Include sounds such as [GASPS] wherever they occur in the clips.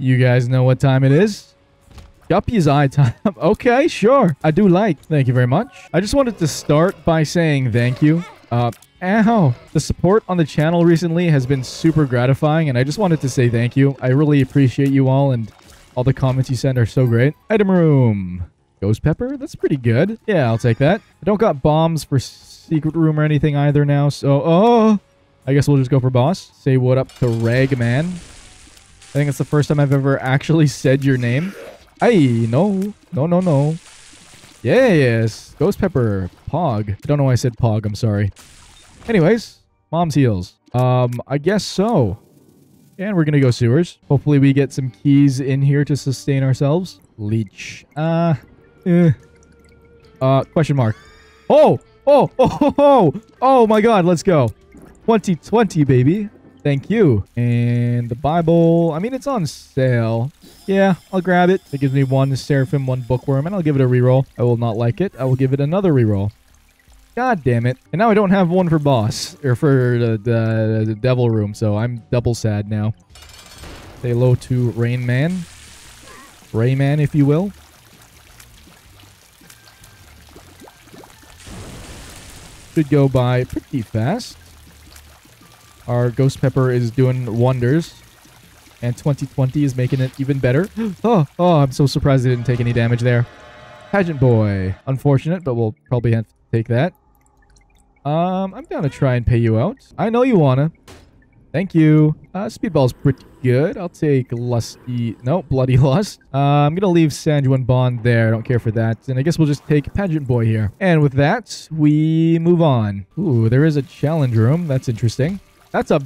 You guys know what time it is? Guppy's eye time. [LAUGHS] okay, sure. I do like. Thank you very much. I just wanted to start by saying thank you. Uh, ow. The support on the channel recently has been super gratifying, and I just wanted to say thank you. I really appreciate you all, and all the comments you send are so great. Item room. Ghost pepper? That's pretty good. Yeah, I'll take that. I don't got bombs for secret room or anything either now, so... Oh! I guess we'll just go for boss. Say what up to Ragman. I think it's the first time I've ever actually said your name. Hey, no. No, no, no. Yes. Ghost Pepper. Pog. I don't know why I said Pog. I'm sorry. Anyways, mom's Heels. Um, I guess so. And we're gonna go sewers. Hopefully we get some keys in here to sustain ourselves. Leech. Uh, eh. Uh, question mark. Oh! Oh! [LAUGHS] Oh! Oh! Oh, oh my god, let's go. 2020, baby. Thank you. And the Bible, I mean, it's on sale. Yeah, I'll grab it. It gives me one Seraphim, one Bookworm, and I'll give it a reroll. I will not like it. I will give it another reroll. God damn it. And now I don't have one for boss, or for the, the, the devil room, so I'm double sad now. Say hello to Rain Man. Rayman, if you will. Should go by pretty fast. Our Ghost Pepper is doing wonders. And 2020 is making it even better. [GASPS] oh, oh, I'm so surprised I didn't take any damage there. Pageant Boy. Unfortunate, but we'll probably have to take that. Um, I'm down to try and pay you out. I know you wanna. Thank you. Uh, Speedball's pretty good. I'll take Lusty... No, Bloody [LAUGHS] Lust. Uh, I'm gonna leave Sanguine Bond there. I don't care for that. And I guess we'll just take Pageant Boy here. And with that, we move on. Ooh, there is a challenge room. That's interesting. That's a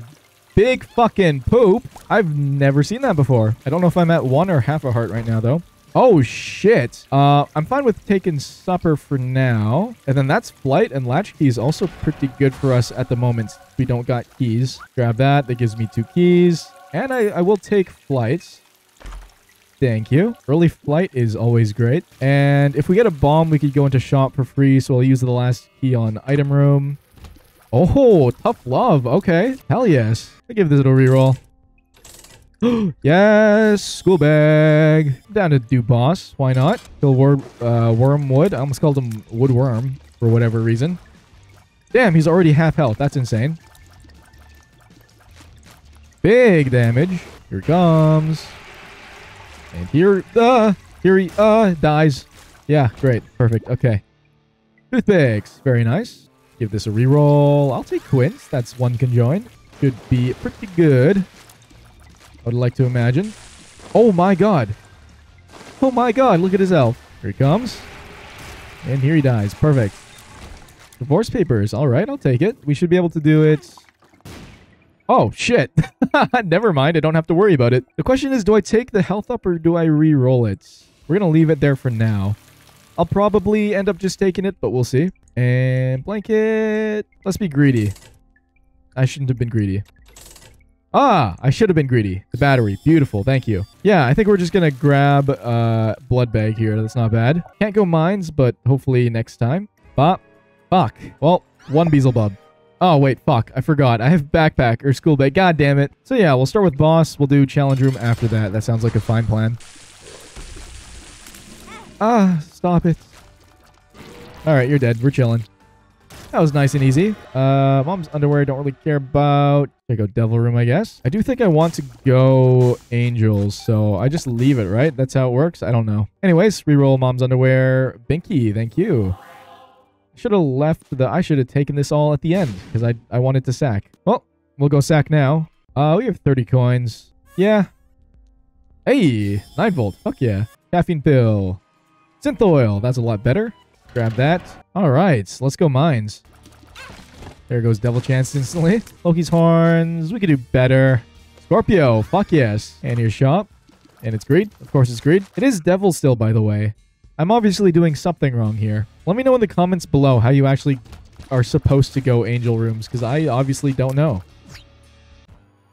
big fucking poop. I've never seen that before. I don't know if I'm at one or half a heart right now, though. Oh, shit. Uh, I'm fine with taking supper for now. And then that's flight and latchkey is also pretty good for us at the moment. We don't got keys. Grab that. That gives me two keys. And I, I will take flight. Thank you. Early flight is always great. And if we get a bomb, we could go into shop for free. So I'll use the last key on item room. Oh, tough love. Okay. Hell yes. I give this a reroll. [GASPS] yes, school bag. Down to do boss. Why not? Kill wor uh, Wormwood. I almost called him Woodworm for whatever reason. Damn, he's already half health. That's insane. Big damage. Here comes. And here, uh, here he, uh, dies. Yeah, great. Perfect. Okay. Toothpicks. Very nice. Give this a reroll. I'll take Quints. That's one conjoined. Should be pretty good. I would like to imagine. Oh my god. Oh my god, look at his elf. Here he comes. And here he dies. Perfect. Divorce papers. All right, I'll take it. We should be able to do it. Oh, shit. [LAUGHS] Never mind. I don't have to worry about it. The question is, do I take the health up or do I re-roll it? We're going to leave it there for now. I'll probably end up just taking it, but we'll see. And blanket. Let's be greedy. I shouldn't have been greedy. Ah, I should have been greedy. The battery. Beautiful. Thank you. Yeah, I think we're just going to grab uh, blood bag here. That's not bad. Can't go mines, but hopefully next time. Bop. Fuck. Well, one Beelzebub. Oh, wait. Fuck. I forgot. I have backpack or school bag. God damn it. So yeah, we'll start with boss. We'll do challenge room after that. That sounds like a fine plan. Ah, stop it. All right, you're dead. We're chilling. That was nice and easy. Uh, mom's underwear, I don't really care about. Here go devil room, I guess. I do think I want to go angels, so I just leave it, right? That's how it works? I don't know. Anyways, reroll mom's underwear. Binky, thank you. Should have left the... I should have taken this all at the end, because I, I wanted to sack. Well, we'll go sack now. Uh, we have 30 coins. Yeah. Hey, 9 volt. Fuck yeah. Caffeine pill. Synth oil. That's a lot better. Grab that. All right, let's go mines. There goes Devil Chance instantly. Loki's horns. We could do better. Scorpio. Fuck yes. And your shop. And it's greed. Of course it's greed. It is devil still, by the way. I'm obviously doing something wrong here. Let me know in the comments below how you actually are supposed to go angel rooms, because I obviously don't know.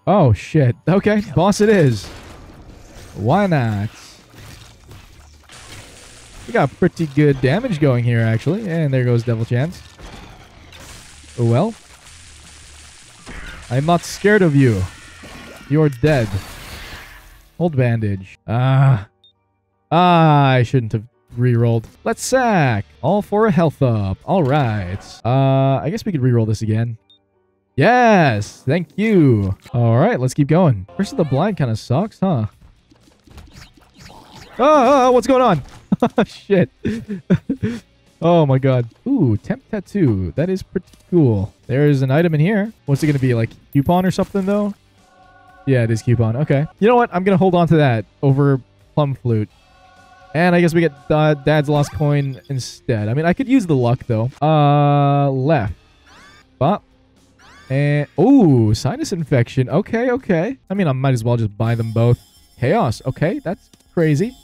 Oh, shit. Okay, boss it is. Why not? We got pretty good damage going here, actually. And there goes Devil Chance. Oh, well. I'm not scared of you. You're dead. Hold bandage. Ah. Ah, I shouldn't have re-rolled. Let's sack. All for a health up. All right. Uh, I guess we could re-roll this again. Yes, thank you. All right, let's keep going. Curse of the blind kind of sucks, huh? Oh, oh, oh, what's going on? [LAUGHS] Shit. oh my god. Ooh, temp tattoo. That is pretty cool. There's an item in here. What's it going to be? Like coupon or something though? Yeah, it is coupon. Okay. You know what? I'm going to hold on to that over plum flute. And I guess we get uh, Dad's Lost Coin instead. I mean, I could use the luck, though. Uh, left. Bop. And, oh, sinus infection. Okay, okay. I mean, I might as well just buy them both. Chaos. Okay, that's crazy.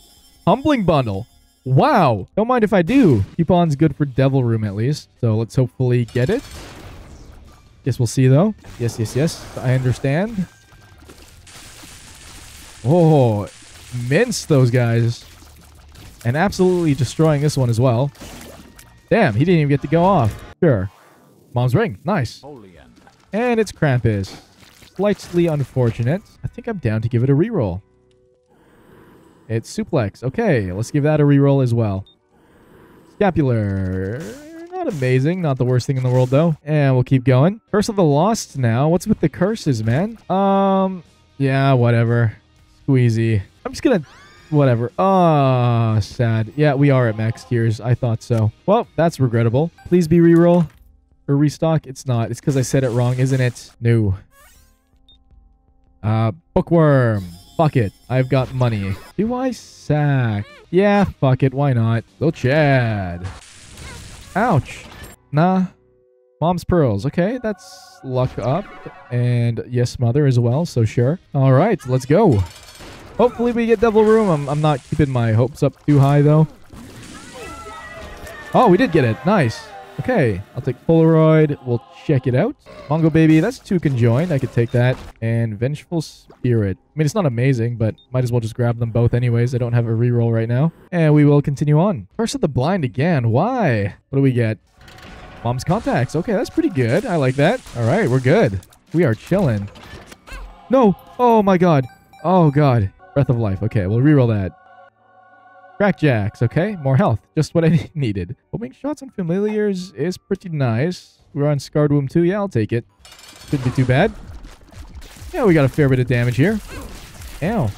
Humbleing bundle. Wow. Don't mind if I do. Coupon's good for Devil Room, at least. So let's hopefully get it. Guess we'll see, though. Yes, yes, yes. I understand. Oh, mince those guys. And absolutely destroying this one as well. Damn, he didn't even get to go off. Sure. Mom's ring. Nice. And it's Krampus. Slightly unfortunate. I think I'm down to give it a reroll. It's Suplex. Okay, let's give that a reroll as well. Scapular. Not amazing. Not the worst thing in the world, though. And we'll keep going. Curse of the Lost now. What's with the curses, man? Um, yeah, whatever. Squeezy. I'm just gonna Whatever. Ah, oh, sad. Yeah, we are at max tiers. I thought so. Well, that's regrettable. Please be reroll or restock. It's not. It's because I said it wrong, isn't it? No. Uh, bookworm. Fuck it. I've got money. Do I sack? Yeah, fuck it. Why not? Little Chad. Ouch. Nah. Mom's pearls. Okay, that's luck up. And yes, mother as well, so sure. All right, let's go. Hopefully we get Devil Room. I'm, I'm not keeping my hopes up too high, though. Oh, we did get it. Nice. Okay, I'll take Polaroid. We'll check it out. Mongo Baby, that's two conjoined. I could take that. And Vengeful Spirit. I mean, it's not amazing, but might as well just grab them both anyways. I don't have a reroll right now. And we will continue on. Curse of the blind again. Why? What do we get? Mom's contacts. Okay, that's pretty good. I like that. All right, we're good. We are chilling. No. Oh, my God. Oh, God. Breath of Life. Okay, we'll reroll that. Crackjacks. Okay, more health. Just what I [LAUGHS] needed. Homing shots on familiars is pretty nice. We're on Scarred Womb too. Yeah, I'll take it. Shouldn't be too bad. Yeah, we got a fair bit of damage here. Ow.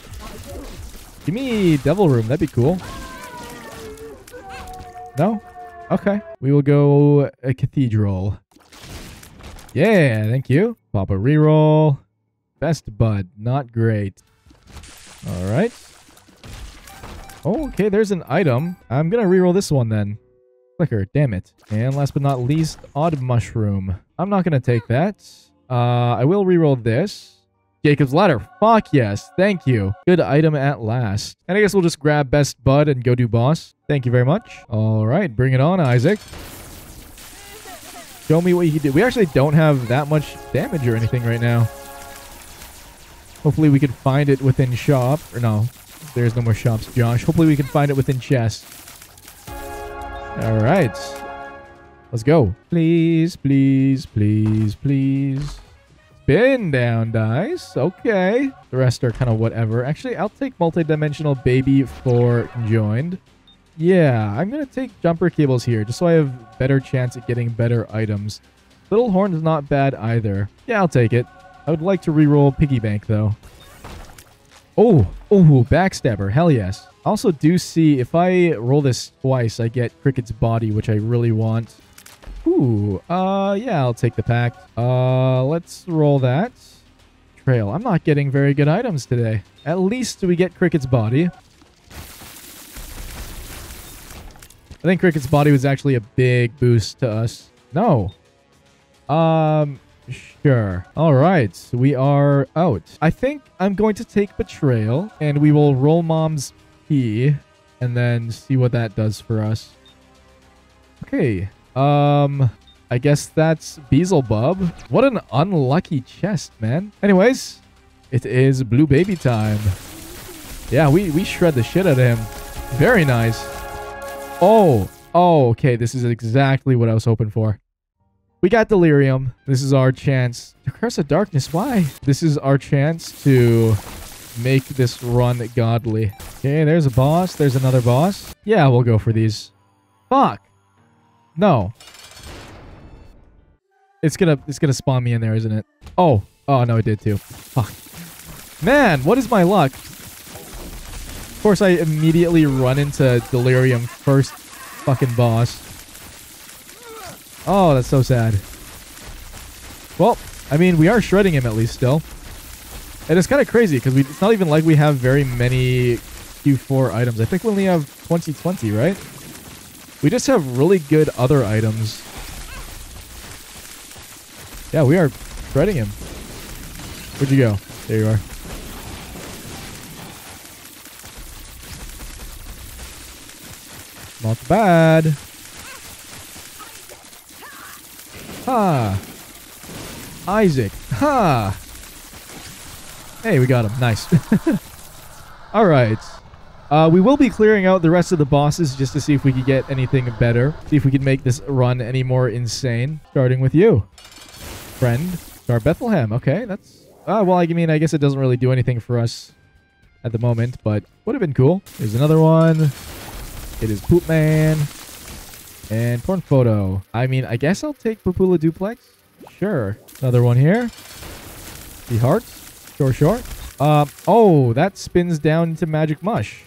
Give me Devil Room. That'd be cool. No? Okay. We will go a Cathedral. Yeah, thank you. Pop a reroll. Best Bud. Not great. All right. Okay, there's an item. I'm going to reroll this one then. Clicker, damn it. And last but not least, Odd Mushroom. I'm not going to take that. Uh, I will reroll this. Jacob's Ladder. Fuck yes. Thank you. Good item at last. And I guess we'll just grab Best Bud and go do boss. Thank you very much. All right, bring it on, Isaac. Show me what you do. We actually don't have that much damage or anything right now. Hopefully we can find it within shop. Or no, there's no more shops, Josh. Hopefully we can find it within chest. All right. Let's go. Please, please, please, please. Spin down dice. Okay. The rest are kind of whatever. Actually, I'll take multidimensional baby for joined. Yeah, I'm going to take jumper cables here just so I have better chance at getting better items. Little horn is not bad either. Yeah, I'll take it. I would like to re-roll Piggy Bank, though. Oh, oh, Backstabber. Hell yes. Also do see, if I roll this twice, I get Cricket's Body, which I really want. Ooh, uh, yeah, I'll take the pack. Uh, let's roll that. Trail. I'm not getting very good items today. At least we get Cricket's Body. I think Cricket's Body was actually a big boost to us. No. Um, Sure. All right. We are out. I think I'm going to take Betrayal and we will roll Mom's P and then see what that does for us. Okay. Um, I guess that's Beelzebub. What an unlucky chest, man. Anyways, it is Blue Baby time. Yeah, we, we shred the shit out of him. Very nice. Oh, oh, okay. This is exactly what I was hoping for. We got Delirium. This is our chance to Curse of Darkness. Why? This is our chance to make this run godly. Okay, there's a boss. There's another boss. Yeah, we'll go for these. Fuck. No. It's gonna it's gonna spawn me in there, isn't it? Oh. Oh no, it did too. Fuck. Man, what is my luck? Of course, I immediately run into Delirium first fucking boss. Oh, that's so sad. Well, I mean, we are shredding him at least still. And it's kind of crazy because it's not even like we have very many Q4 items. I think we only have 2020, right? We just have really good other items. Yeah, we are shredding him. Where'd you go? There you are. Not bad. Ha. Isaac. Ha. Hey, we got him. Nice. [LAUGHS] All right. Uh, we will be clearing out the rest of the bosses just to see if we can get anything better. See if we can make this run any more insane. Starting with you. Friend. Star Bethlehem. Okay, that's... Uh, well, I mean, I guess it doesn't really do anything for us at the moment, but would have been cool. There's another one. It is Poop Man. And porn photo. I mean, I guess I'll take Pupula Duplex. Sure. Another one here. The hearts. Sure, sure. Uh, oh, that spins down into Magic Mush.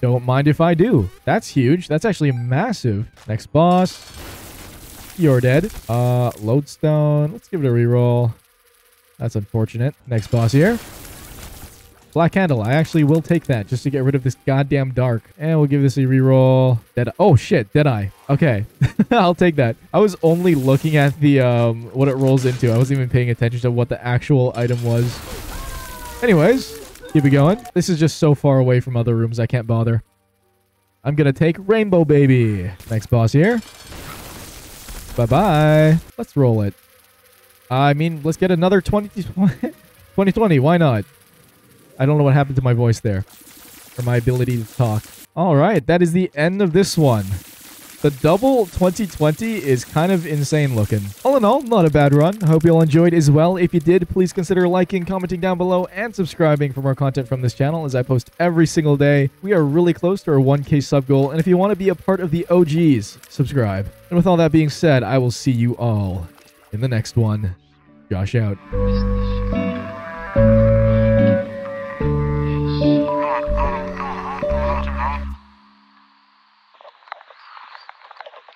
Don't mind if I do. That's huge. That's actually massive. Next boss. You're dead. Uh, Lodestone. Let's give it a reroll. That's unfortunate. Next boss here. Black Candle. I actually will take that just to get rid of this goddamn dark. And we'll give this a reroll. Dead. Oh, shit. Deadeye. Okay. [LAUGHS] I'll take that. I was only looking at the um what it rolls into. I wasn't even paying attention to what the actual item was. Anyways, keep it going. This is just so far away from other rooms. I can't bother. I'm going to take Rainbow Baby. Next boss here. Bye-bye. Let's roll it. I mean, let's get another 20, [LAUGHS] 2020. Why not? I don't know what happened to my voice there. Or my ability to talk. Alright, that is the end of this one. The double 2020 is kind of insane looking. All in all, not a bad run. I hope you all enjoyed as well. If you did, please consider liking, commenting down below, and subscribing for more content from this channel as I post every single day. We are really close to our 1k sub goal, and if you want to be a part of the OGs, subscribe. And with all that being said, I will see you all in the next one. Josh out.